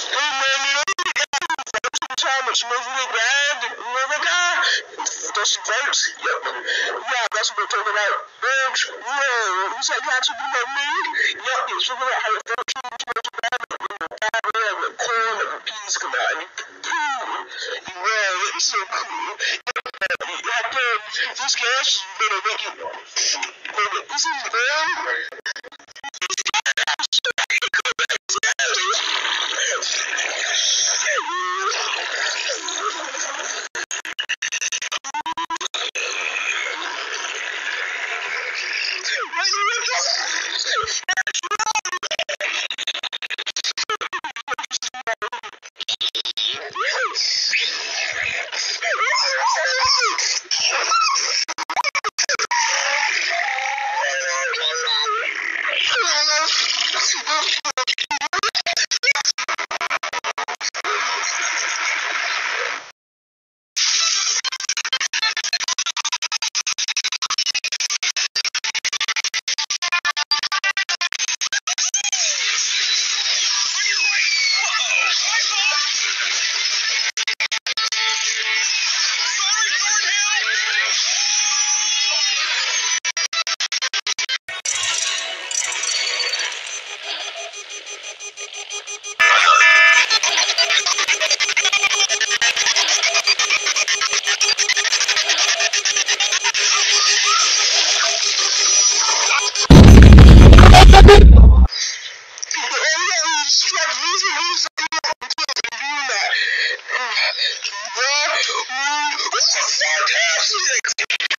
You? You know the guy? Does he votes? Yep. Yeah, that's what we're talking about. Bugs, whoa, who's that guy talking about me? Yep, he's talking about how the 13 moves around and the corn and the peas come out. And cool. Wow, it's so cool. This gas is gonna make it? This is real? I'm Thank you. was so fantastic.